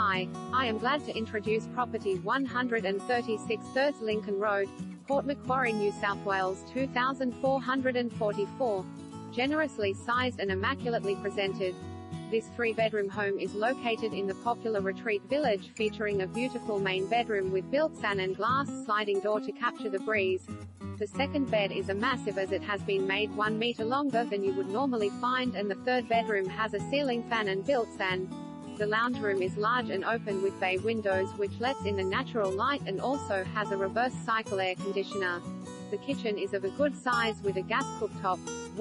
Hi, I am glad to introduce property 136 Thirds Lincoln Road, Port Macquarie, New South Wales 2444. Generously sized and immaculately presented. This three-bedroom home is located in the popular Retreat Village featuring a beautiful main bedroom with built-in and glass sliding door to capture the breeze. The second bed is a massive as it has been made one meter longer than you would normally find and the third bedroom has a ceiling fan and built-in. The lounge room is large and open with bay windows which lets in the natural light and also has a reverse cycle air conditioner. The kitchen is of a good size with a gas cooktop.